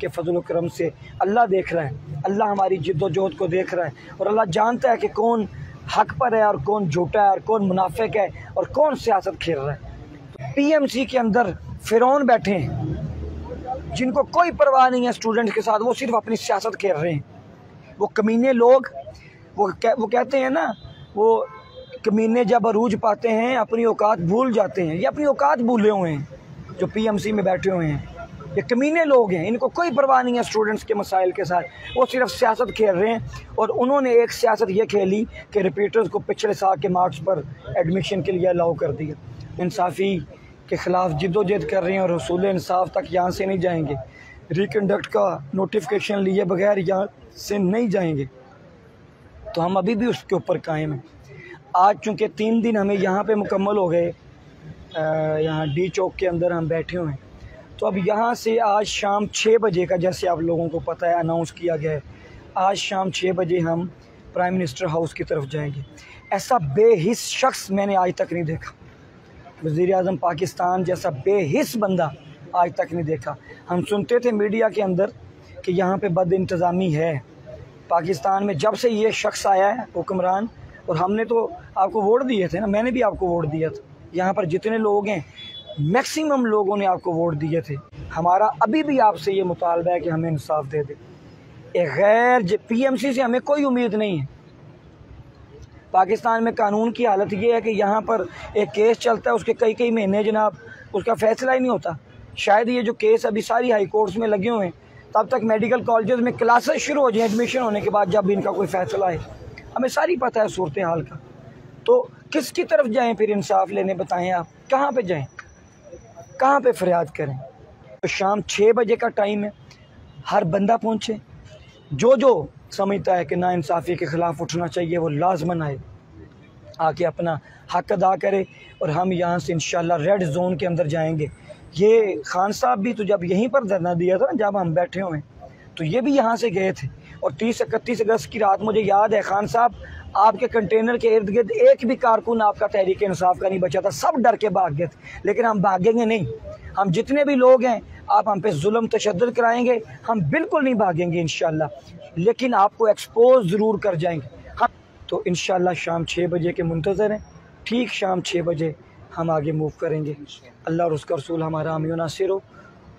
के फजल करम से अल्लाह देख रहा है। अल्लाह हमारी जद्दोजहद को देख रहा है। और अल्लाह जानता है कि कौन हक पर है और कौन झूठा है और कौन मुनाफिक है और कौन सियासत खेल रहा है। पीएमसी के अंदर फ़िरौन बैठे हैं। जिनको कोई परवाह नहीं है स्टूडेंट के साथ वो सिर्फ़ अपनी सियासत खेल रहे हैं। वो कमीने लोग वो कह, वो कहते हैं ना वो कमीने जब अरूज पाते हैं अपनी औकात भूल जाते हैं। ये अपनी औकात भूले हुए हैं जो पीएमसी में बैठे हुए हैं। ये कमीने लोग हैं, इनको कोई परवाह नहीं है स्टूडेंट्स के मसाइल के साथ। वो सिर्फ़ सियासत खेल रहे हैं और उन्होंने एक सियासत ये खेली कि रिपीटर्स को पिछले साल के मार्क्स पर एडमिशन के लिए अलाउ कर दिया। इंसाफ़ी के ख़िलाफ़ जद्दोजहद कर रहे हैं और रसूल इंसाफ तक यहाँ से नहीं जाएँगे। रिकंडक्ट का नोटिफिकेशन लिए बगैर यहाँ से नहीं जाएँगे। तो हम अभी भी उसके ऊपर कायम हैं। आज चूँकि तीन दिन हमें यहाँ पे मुकम्मल हो गए यहाँ डी चौक के अंदर हम बैठे हुए हैं। तो अब यहाँ से आज शाम छः बजे का, जैसे आप लोगों को पता है अनाउंस किया गया है। आज शाम छः बजे हम प्राइम मिनिस्टर हाउस की तरफ़ जाएँगे। ऐसा बेहिस शख्स मैंने आज तक नहीं देखा। वज़ी अजम पाकिस्तान जैसा बेहिस बंदा आज तक नहीं देखा। हम सुनते थे मीडिया के अंदर कि यहाँ पे बद इंतज़ामी है। पाकिस्तान में जब से ये शख्स आया है, हुक्मरान, और हमने तो आपको वोट दिए थे ना, मैंने भी आपको वोट दिया था। यहाँ पर जितने लोग हैं मैक्सिमम लोगों ने आपको वोट दिए थे। हमारा अभी भी आपसे ये मुतालबा है कि हमें इंसाफ दे दे। एक गैर पीएमसी से हमें कोई उम्मीद नहीं है। पाकिस्तान में कानून की हालत ये है कि यहाँ पर एक केस चलता है, उसके कई कई महीने जनाब, उसका फैसला ही नहीं होता। शायद ये जो केस अभी सारी हाई कोर्ट्स में लगे हुए हैं, तब तक मेडिकल कॉलेज में क्लासेस शुरू हो जाए, एडमिशन होने के बाद जब इनका कोई फ़ैसला है हमें सारी पता है सूरत हाल का। तो किसकी तरफ़ जाएँ फिर इंसाफ लेने बताएँ आप? कहाँ पे जाएँ? कहाँ पे फरियाद करें? तो शाम छः बजे का टाइम है। हर बंदा पहुँचे। जो जो समझता है कि ना इंसाफ़ी के ख़िलाफ़ उठना चाहिए, वो लाजमन आए। आके अपना हक अदा करे और हम यहाँ से इन रेड जोन के अंदर जाएँगे। ये खान साहब भी तो जब यहीं पर धरना दिया था ना, जब हम बैठे हुए तो ये भी यहाँ से गए थे। और तीस इकतीस अगस्त की रात मुझे याद है खान साहब, आपके कंटेनर के इर्द गिर्द एक भी कारकुन आपका तहरीक इंसाफ का नहीं बचा था, सब डर के भाग गए थे। लेकिन हम भागेंगे नहीं। हम जितने भी लोग हैं, आप हम पे जुल्म तशद कराएँगे, हम बिल्कुल नहीं भागेंगे इन लेकिन आपको एक्सपोज ज़रूर कर जाएँगे। हम तो इन शाम छः बजे के मुंतज़र हैं। ठीक शाम छः बजे हम आगे मूव करेंगे। अल्लाह और उसका रसूल हमारा हामी नासिर हो।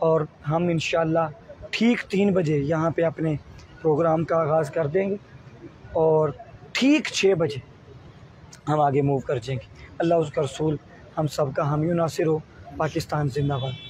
और हम इन ठीक तीन बजे यहाँ पे अपने प्रोग्राम का आगाज़ कर देंगे और ठीक छः बजे हम आगे मूव कर जाएँगे। अल्लाह उसका रसूल, हम सब का हम यू नासिर हो पाकिस्तान जिंदाबाद।